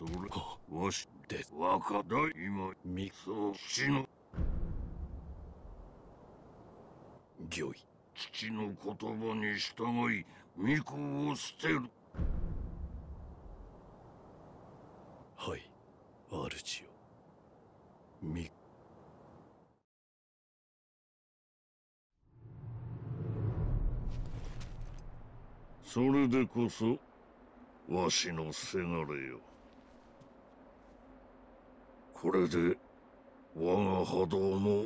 それわしで若だ今みそ父の御意父の言葉に従い巫女を捨てるはい主よみそれでこそわしのせがれよ。これで我が波動も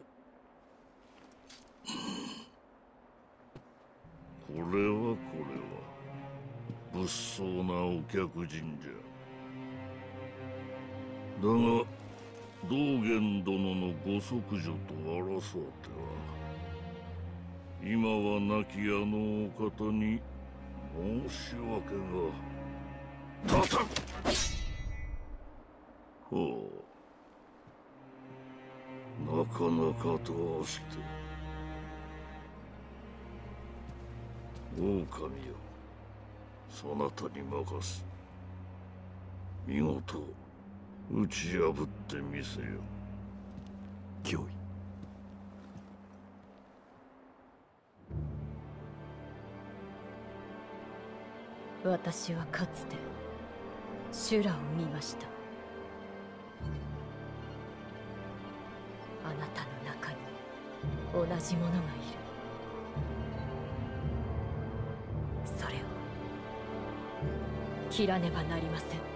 これはこれは物騒なお客人じゃ。だが道元殿のご息女と争うては今は亡きあのお方に申し訳が。立たんほう。なかなかとして。狼よそなたに任す。見事打ち破ってみせよ。御意。私はかつて修羅を見ました同じ者がいる。それを。切らねばなりません。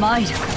マイル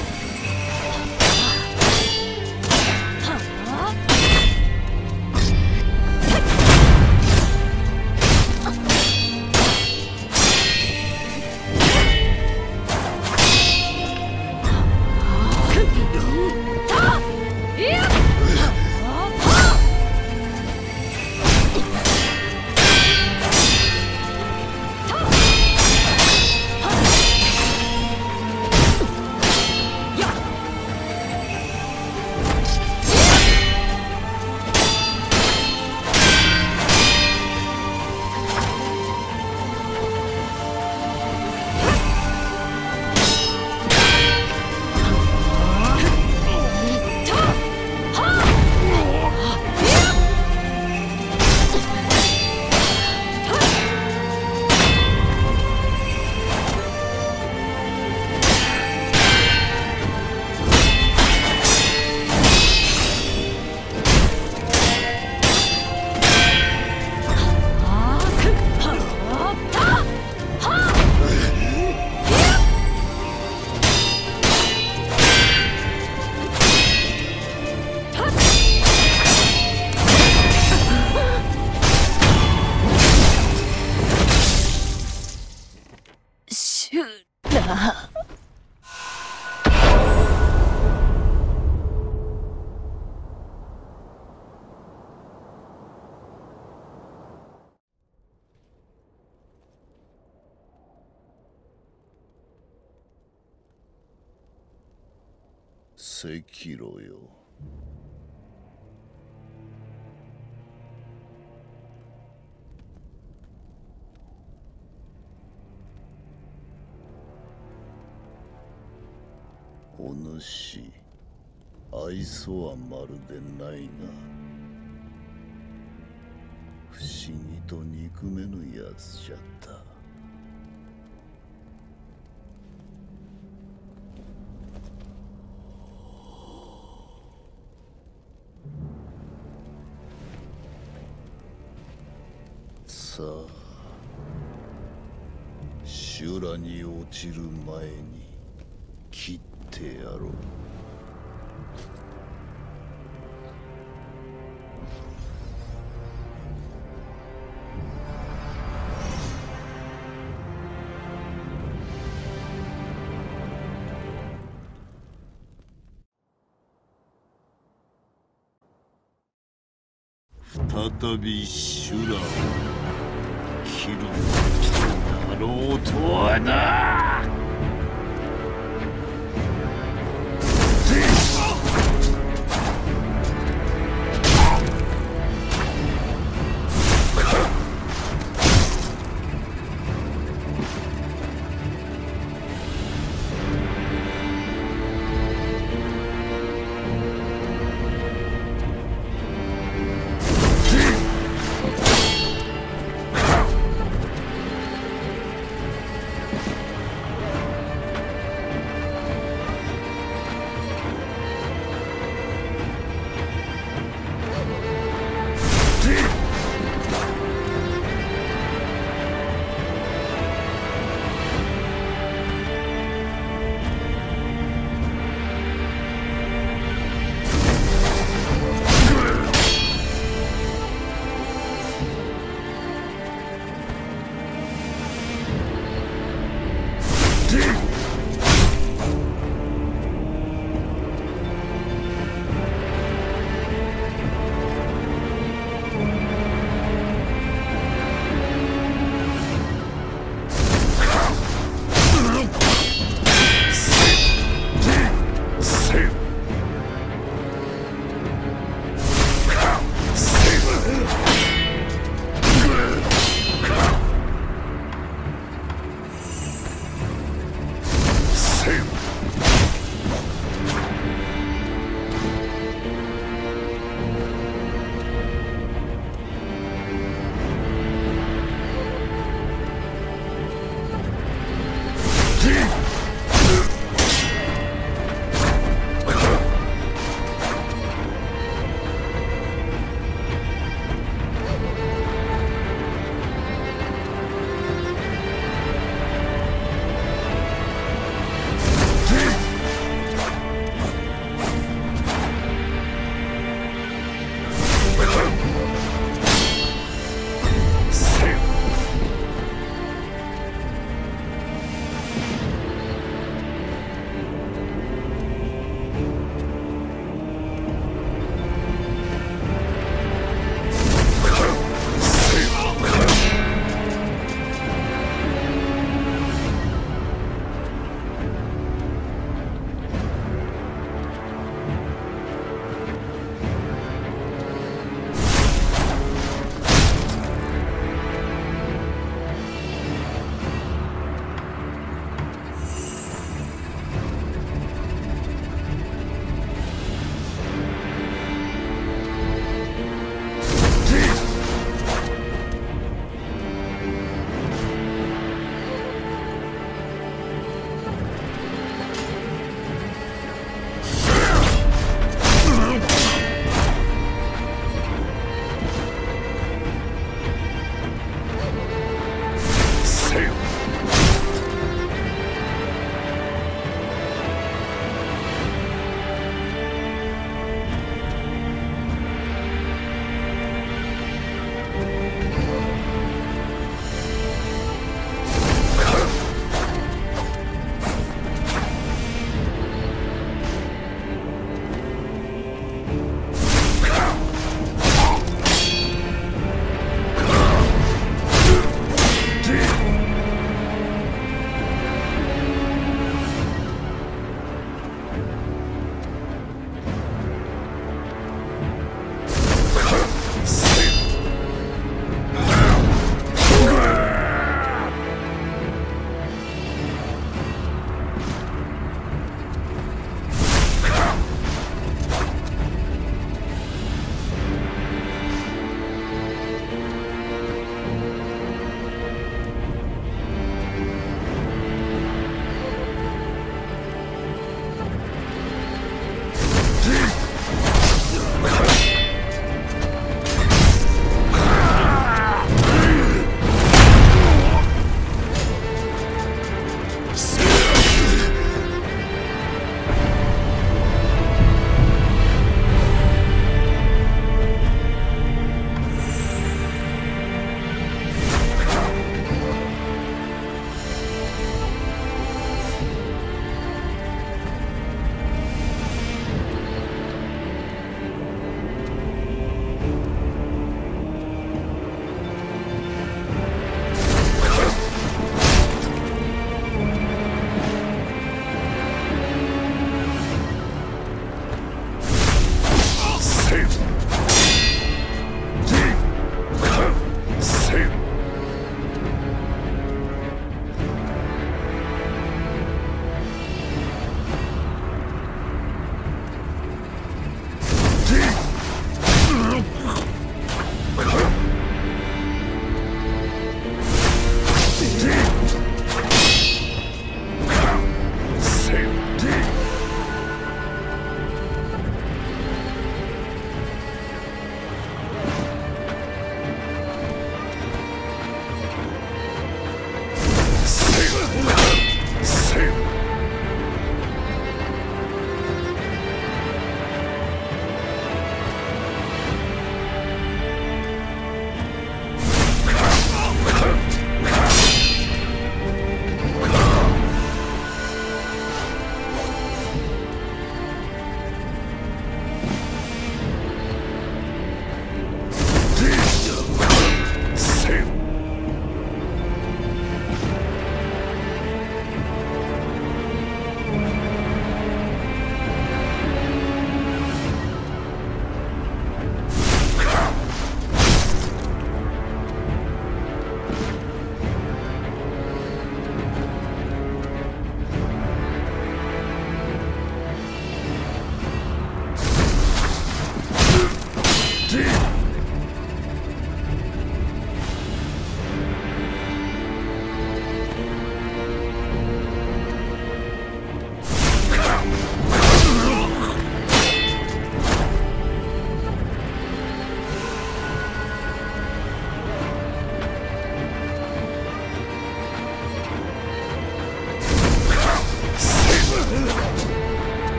赤炉よ。お主愛想はまるでないが不思議と憎めぬやつじゃった。ちる前に切ってやろう。再び修羅を切るだろうとはな。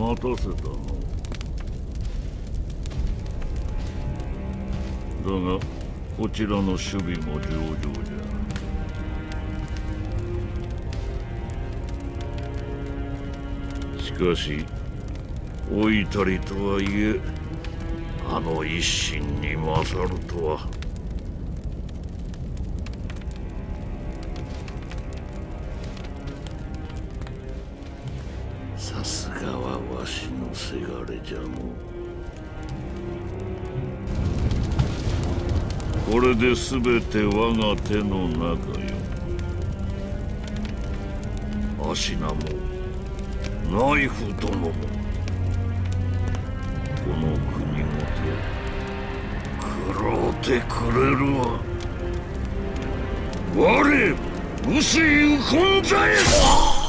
待たせたのだがこちらの守備も上々じゃしかし老いたりとはいえあの一心に勝るとは。じゃのこれで全て我が手の中よ。アシナもナイフ殿もこの国ごと食ろうてくれるわ。我薄い本罪違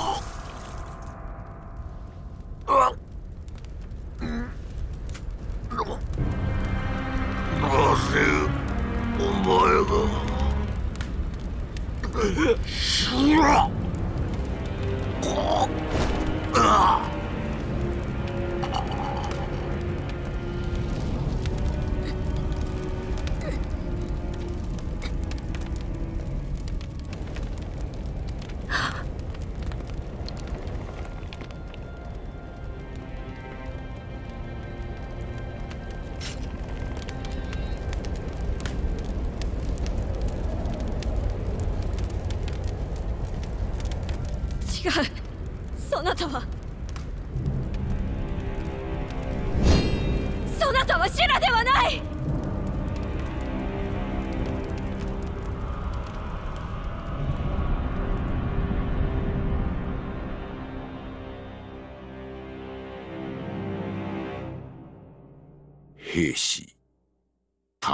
兵士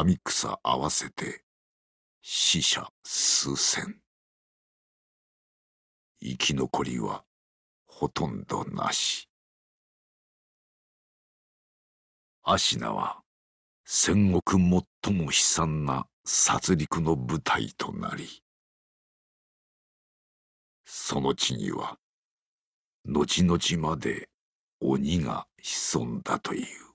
民草合わせて死者数千生き残りはほとんどなし。アシナは戦国最も悲惨な殺戮の舞台となり、その地には後々まで鬼が潜んだという。